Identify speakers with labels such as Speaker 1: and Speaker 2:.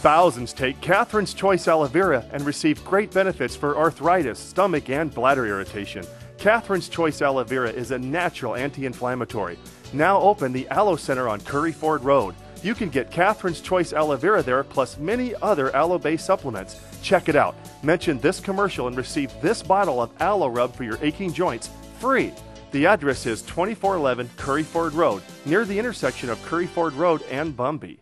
Speaker 1: Thousands take Catherine's Choice aloe vera and receive great benefits for arthritis, stomach, and bladder irritation. Catherine's Choice aloe vera is a natural anti inflammatory. Now open the Aloe Center on Curry Ford Road. You can get Catherine's Choice aloe vera there plus many other aloe based supplements. Check it out. Mention this commercial and receive this bottle of aloe rub for your aching joints free. The address is 2411 Curry Ford Road, near the intersection of Curry Ford Road and Bumby.